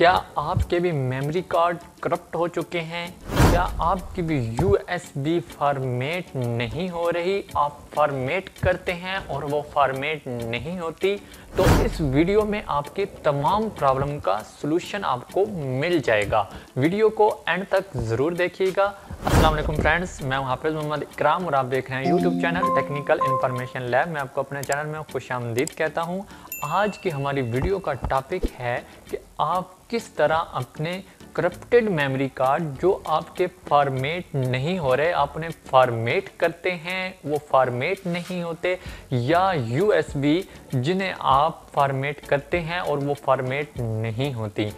क्या आपके भी मेमोरी कार्ड करप्ट हो चुके हैं? क्या आपकी भी USB फॉर्मेट नहीं हो रही? आप फॉर्मेट करते हैं और वो फॉर्मेट नहीं होती? तो इस वीडियो में आपकी तमाम प्रॉब्लम का सलूशन आपको मिल जाएगा। वीडियो को एंड तक ज़रूर देखिएगा। अस्सलाम वालेकुम फ्रेंड्स मैं हाफिज़ मोहम्मद इकराम और आप देख रहे हैं YouTube channel technical information lab मैं आपको अपने चैनल में खुश कहता हूँ। आज की हमारी वीडियो का टॉपिक है कि आप किस तरह अपने करप्टेड मेमोरी कार्ड जो आपके फॉर्मेट नहीं हो रहे, आप उन्हें फॉर्मेट करते हैं, वो फॉर्मेट नहीं होते, या यूएसबी जिन्हें आप फॉर्मेट करते हैं और वो फॉर्मेट नहीं होती।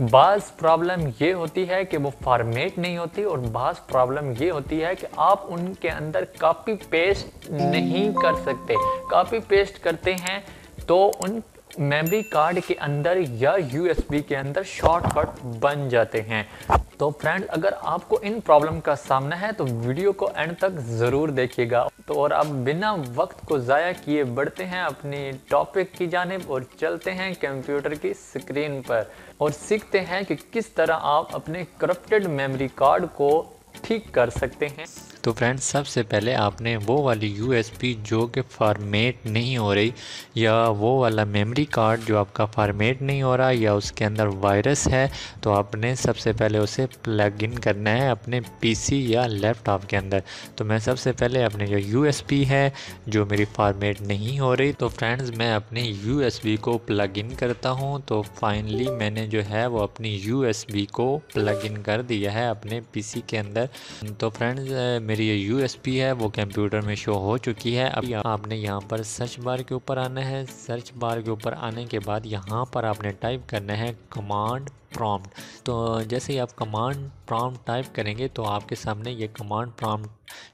बाज़ प्रॉब्लम ये होती है कि वो फॉर्मेट नहीं होती और बाज़ प्रॉब्लम ये होती है कि आप उनके अंदर कॉपी पेस्ट नहीं कर सकते। कॉपी पेस्ट करते हैं तो उन मेमोरी कार्ड के अंदर या यूएसबी के अंदर शॉर्टकट बन जाते हैं। तो फ्रेंड अगर आपको इन प्रॉब्लम का सामना है तो वीडियो को एंड तक ज़रूर देखिएगा। तो और अब बिना वक्त को ज़ाया किए बढ़ते हैं अपनी टॉपिक की जानब और चलते हैं कंप्यूटर की स्क्रीन पर। और सीखते हैं कि किस तरह आप अपने करप्टेड मेमोरी कार्ड को ठीक कर सकते हैं। तो फ्रेंड्स सबसे पहले आपने वो वाली यूएसबी जो कि फार्मेट नहीं हो रही, या वो वाला मेमोरी कार्ड जो आपका फार्मेट नहीं हो रहा, या उसके अंदर वायरस है तो आपने सबसे पहले उसे प्लग इन करना है अपने पीसी या लैपटॉप के अंदर। तो मैं सबसे पहले अपने जो यूएसबी है, जो मेरी फॉर्मेट नहीं हो रही तो फ्रेंड्स मैं अपने यूएसबी को प्लग इन करता हूँ। तो फाइनली मैंने जो है वो अपनी यूएसबी को प्लग इन कर दिया है अपने पीसी के अंदर। तो फ्रेंड्स मेरी ये यू है, वो कंप्यूटर में शो हो चुकी है। अभी आपने यहाँ पर सर्च बार के ऊपर आना है। सर्च बार के ऊपर आने के बाद यहाँ पर आपने टाइप करना है कमांड प्रॉम्प्ट तो जैसे ही आप कमांड प्रॉम्प्ट टाइप करेंगे तो आपके सामने ये कमांड प्रॉम्प्ट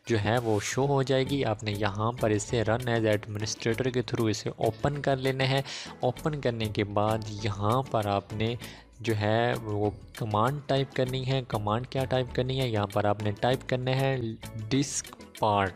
जो है, वो शो हो जाएगी। आपने यहाँ पर इसे रन एज एडमिनिस्ट्रेटर के थ्रू इसे ओपन कर लेना है। ओपन करने के बाद यहाँ पर आपने जो है, वो कमांड टाइप करनी है। कमांड क्या टाइप करनी है? यहाँ पर आपने टाइप करने हैं डिस्क पार्ट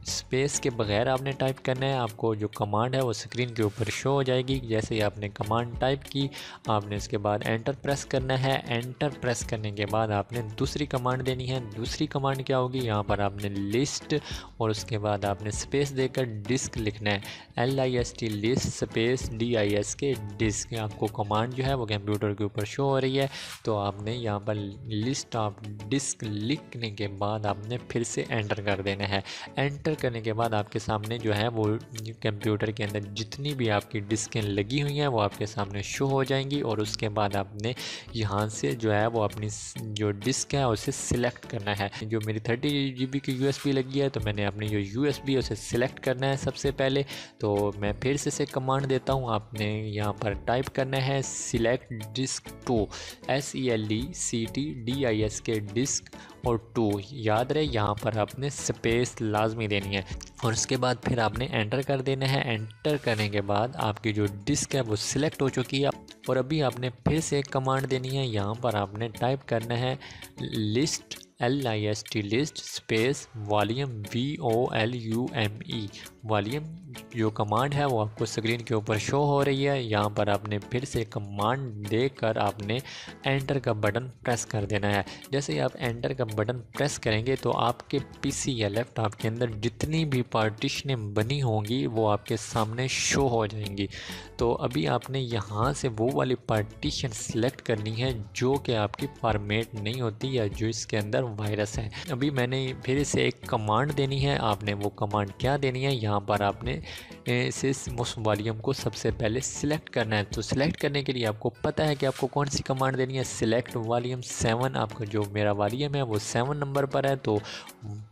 स्पेस के बगैर आपने टाइप करना है, आपको जो कमांड है वो स्क्रीन के ऊपर शो हो जाएगी। जैसे ही आपने कमांड टाइप की, आपने इसके बाद एंटर प्रेस करना है। एंटर प्रेस करने के बाद आपने दूसरी कमांड देनी है। दूसरी कमांड क्या होगी? यहाँ पर आपने लिस्ट और उसके बाद आपने स्पेस देकर डिस्क लिखना है। L I S T list space D I S K disk आपको कमांड जो है वो कंप्यूटर के ऊपर शो हो रही है। तो आपने यहाँ पर लिस्ट ऑफ़ डिस्क लिखने के बाद आपने फिर से एंटर कर देना है। एंटर एंटर करने के बाद आपके सामने जो है वो कंप्यूटर के अंदर जितनी भी आपकी डिस्कें लगी हुई हैं, वो आपके सामने शो हो जाएँगी और उसके बाद आपने यहाँ से जो है वो अपनी जो डिस्क है उसे सिलेक्ट करना है। जो मेरी थर्टी जी की यूएसबी लगी है तो मैंने अपनी जो यू है उसे सिलेक्ट करना है सबसे पहले। तो मैं फिर से से कमांड देता हूँ। आपने यहाँ पर टाइप करना है select disk two S E L E C T D I S K disk और टू याद रहे, यहाँ पर आपने स्पेस लाजमी देनी है। और उसके बाद फिर आपने एंटर कर देना है। एंटर करने के बाद आपकी जो डिस्क है, वो सिलेक्ट हो चुकी है। और अभी आपने फिर से एक कमांड देनी है। यहाँ पर आपने टाइप करना है list L I S T list space volume V O L U M E volume जो कमांड है वो आपको स्क्रीन के ऊपर शो हो रही है। यहाँ पर आपने फिर से कमांड देकर आपने एंटर का बटन प्रेस कर देना है। जैसे ही आप एंटर का बटन प्रेस करेंगे तो आपके पीसी या लैपटॉप के अंदर जितनी भी पार्टीशनें बनी होंगी वो आपके सामने शो हो जाएँगी। तो अभी आपने यहाँ से वो वाली पार्टीशन सेलेक्ट करनी है जो कि आपकी फॉर्मेट नहीं होती या जो इसके अंदर वायरस है। अभी मैंने फिर से एक कमांड देनी है, आपने वो कमांड क्या देनी है, यहाँ पर आपने इसे उस वॉल्यूम को सबसे पहले सिलेक्ट करना है। तो सिलेक्ट करने के लिए आपको पता है कि आपको कौन सी कमांड देनी है? सिलेक्ट वॉल्यूम सेवन, आपका जो मेरा वॉल्यूम है वो सेवन नंबर पर है। तो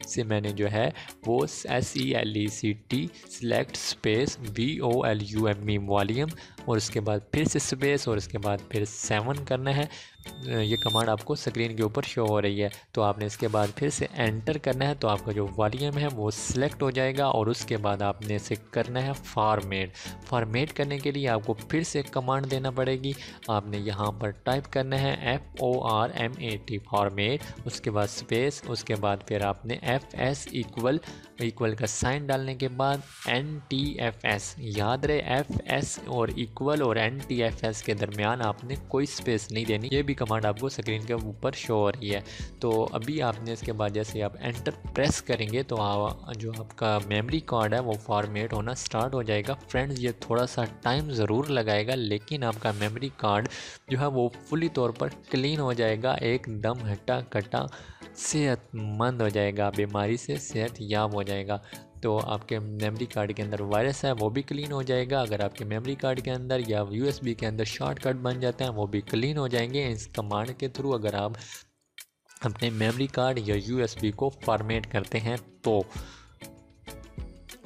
से मैंने जो है वो S E L E C T select space V O L U M E volume, और उसके बाद फिर से स्पेस, और उसके बाद फिर सेवन करना है। ये कमांड आपको स्क्रीन के ऊपर शो हो रही है। तो आपने इसके बाद फिर से एंटर करना है तो आपका जो वॉल्यूम है वो सिलेक्ट हो जाएगा और उसके बाद आपने इसे करना है फॉर्मेट। फॉर्मेट करने के लिए आपको फिर से कमांड देना पड़ेगी। आपने यहाँ पर टाइप करना है F O R M A T format, उसके बाद स्पेस, उसके बाद फिर आपने एफ़ एस इक्वल इक्वल का साइन डालने के बाद एन टी एफ़ एस याद रहे एफ़ एस और इक्वल और एन टी एफ़ एस के दरमियान आपने कोई स्पेस नहीं देनी। ये भी कमांड आपको स्क्रीन के ऊपर शो हो रही है। तो अभी आपने इसके बाद जैसे आप एंटर प्रेस करेंगे तो आ, जो आपका मेमोरी कार्ड है वो फॉर्मेट होना स्टार्ट हो जाएगा। फ्रेंड्स ये थोड़ा सा टाइम ज़रूर लगाएगा लेकिन आपका मेमोरी कार्ड जो है वो फुली तौर पर क्लीन हो जाएगा। एकदम हटा कटा सेहतमंद हो जाएगा, बीमारी से सेहत याब हो जाएगा। तो आपके मेमोरी कार्ड के अंदर वायरस है, वो भी क्लीन हो जाएगा। अगर आपके मेमोरी कार्ड के अंदर या यूएसबी के अंदर शॉर्टकट बन जाते हैं, वो भी क्लीन हो जाएँगे। इस कमांड के थ्रू अगर आप अपने मेमोरी कार्ड या यूएसबी को फॉर्मेट करते हैं तो।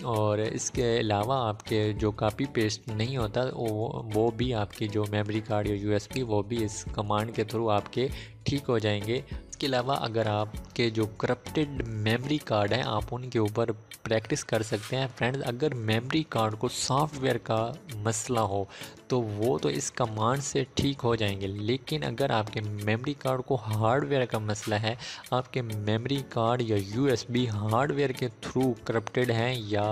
और इसके अलावा आपके जो कापी पेस्ट नहीं होता, वो वो भी आपकी जो मेमोरी कार्ड या यूएसबी, वो भी इस कमांड के थ्रू आपके ठीक हो जाएँगे। इसके अलावा अगर आपके जो करप्टेड मेमोरी कार्ड हैं, आप उनके ऊपर प्रैक्टिस कर सकते हैं। फ्रेंड्स अगर मेमोरी कार्ड को सॉफ्टवेयर का मसला हो तो वो तो इस कमांड से ठीक हो जाएँगे। लेकिन अगर आपके मेमोरी कार्ड को हार्डवेयर का मसला है, आपके मेमोरी कार्ड या यूएसबी हार्डवेयर के थ्रू करप्टेड हैं या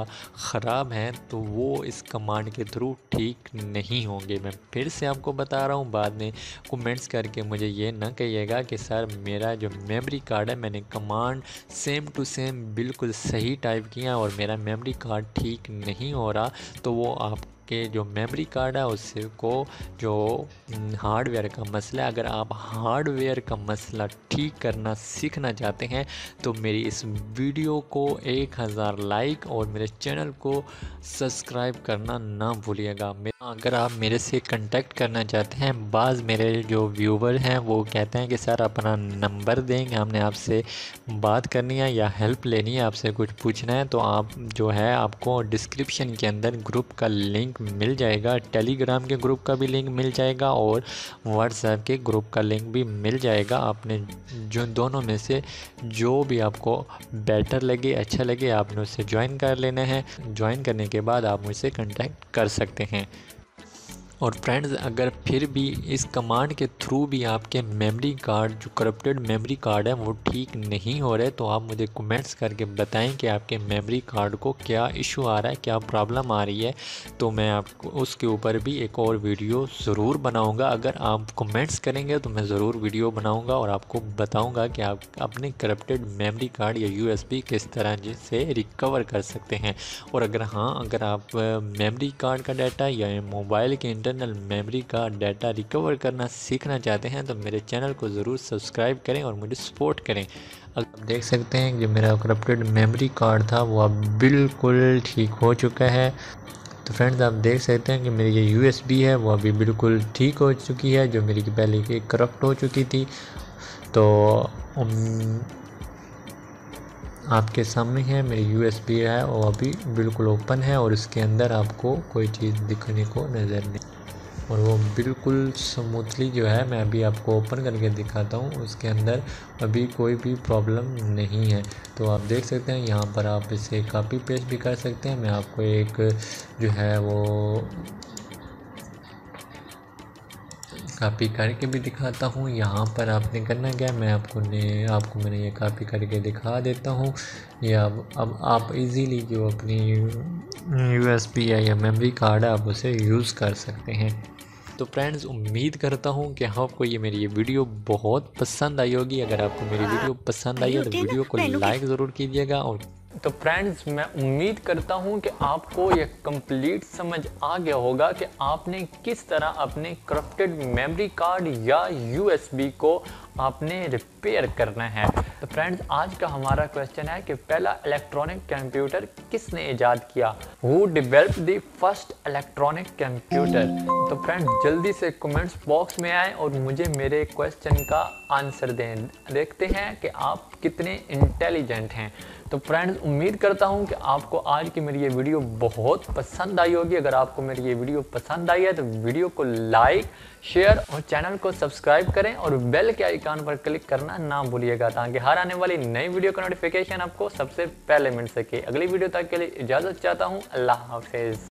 ख़राब हैं तो वो इस कमांड के थ्रू ठीक नहीं होंगे। मैं फिर से आपको बता रहा हूँ, बाद में कमेंट्स करके मुझे ये ना कहिएगा कि, सर, मेरा जो मेमोरी कार्ड है, मैंने कमांड सेम टू सेम बिल्कुल सही टाइप किया और मेरा मेमोरी कार्ड ठीक नहीं हो रहा। तो वो आप आपके जो मेमोरी कार्ड है, उसको जो हार्डवेयर का मसला है, अगर आप हार्डवेयर का मसला ठीक करना सीखना चाहते हैं तो मेरी इस वीडियो को एक हज़ार लाइक और मेरे चैनल को सब्सक्राइब करना ना भूलिएगा। अगर आप मेरे से कांटेक्ट करना चाहते हैं, बाज़ मेरे जो व्यूवर हैं, वो कहते हैं कि, सर, अपना नंबर देंगे, हमने आपसे बात करनी है या हेल्प लेनी है, आपसे कुछ पूछना है। तो आप जो है, आपको डिस्क्रिप्शन के अंदर ग्रुप का लिंक मिल जाएगा टेलीग्राम के ग्रुप का भी लिंक मिल जाएगा और व्हाट्सएप के ग्रुप का लिंक भी मिल जाएगा। आपने जो दोनों में से जो भी आपको बेटर लगे अच्छा लगे, आपने उससे ज्वाइन कर लेना है। ज्वाइन करने के बाद आप मुझसे कांटेक्ट कर सकते हैं। और फ्रेंड्स अगर फिर भी इस कमांड के थ्रू भी आपके मेमोरी कार्ड जो करप्टेड मेमोरी कार्ड है, वो ठीक नहीं हो रहे तो आप मुझे कमेंट्स करके बताएँ कि आपके मेमोरी कार्ड को क्या इशू आ रहा है, क्या प्रॉब्लम आ रही है। तो मैं आपको उसके ऊपर भी एक और वीडियो ज़रूर बनाऊँगा। अगर आप कमेंट्स करेंगे तो मैं ज़रूर वीडियो बनाऊँगा और आपको बताऊँगा कि आप अपने करप्टेड मेमरी कार्ड या यू किस तरह से रिकवर कर सकते हैं। और अगर हाँ अगर आप मेमरी कार्ड का डाटा या मोबाइल के इंटर इंटरनल मेमोरी का डाटा रिकवर करना सीखना चाहते हैं तो मेरे चैनल को ज़रूर सब्सक्राइब करें और मुझे सपोर्ट करें। आप देख सकते हैं कि मेरा करप्टेड मेमोरी कार्ड था, वो अब बिल्कुल ठीक हो चुका है। तो फ्रेंड्स आप देख सकते हैं कि मेरी ये यूएसबी है, वो अभी बिल्कुल ठीक हो चुकी है, जो मेरी पहले की करप्ट हो चुकी थी। तो आपके सामने है, मेरी यूएसबी है, वो अभी बिल्कुल ओपन है और इसके अंदर आपको कोई चीज़ दिखने को नज़र नहीं और वो बिल्कुल स्मूथली जो है, मैं अभी आपको ओपन करके दिखाता हूँ, उसके अंदर अभी कोई भी प्रॉब्लम नहीं है। तो आप देख सकते हैं, यहाँ पर आप इसे कापी पेस्ट भी कर सकते हैं। मैं आपको एक जो है वो कापी करके भी दिखाता हूँ। यहाँ पर आपने करना क्या मैं आपको ने, आपको मैंने ये कापी करके दिखा देता हूँ। ये अब अब आप इजीली जो अपनी यू एस बी है या मेमोरी कार्ड है, आप उसे यूज़ कर सकते हैं। तो फ्रेंड्स उम्मीद करता हूँ कि आपको ये मेरी ये वीडियो बहुत पसंद आई होगी। अगर आपको मेरी वीडियो पसंद आई है तो वीडियो को लाइक ज़रूर कीजिएगा और तो फ्रेंड्स मैं उम्मीद करता हूँ कि आपको यह कंप्लीट समझ आ गया होगा कि आपने किस तरह अपने करप्टेड मेमोरी कार्ड या यूएसबी को आपने रिपेयर करना है। तो फ्रेंड्स आज का हमारा क्वेश्चन है कि पहला इलेक्ट्रॉनिक कंप्यूटर किसने ईजाद किया? Who develop the first electronic computer तो फ्रेंड्स जल्दी से कमेंट्स बॉक्स में आए और मुझे मेरे क्वेश्चन का आंसर दें। देखते हैं कि आप कितने इंटेलिजेंट हैं। तो फ्रेंड्स उम्मीद करता हूँ कि आपको आज की मेरी ये वीडियो बहुत पसंद आई होगी। अगर आपको मेरी ये वीडियो पसंद आई है तो वीडियो को लाइक शेयर और चैनल को सब्सक्राइब करें और बेल के आइकान पर क्लिक करना ना भूलिएगा, ताकि हर आने वाली नई वीडियो का नोटिफिकेशन आपको सबसे पहले मिल सके। अगली वीडियो तक के लिए इजाज़त चाहता हूँ। अल्लाह हाफिज़।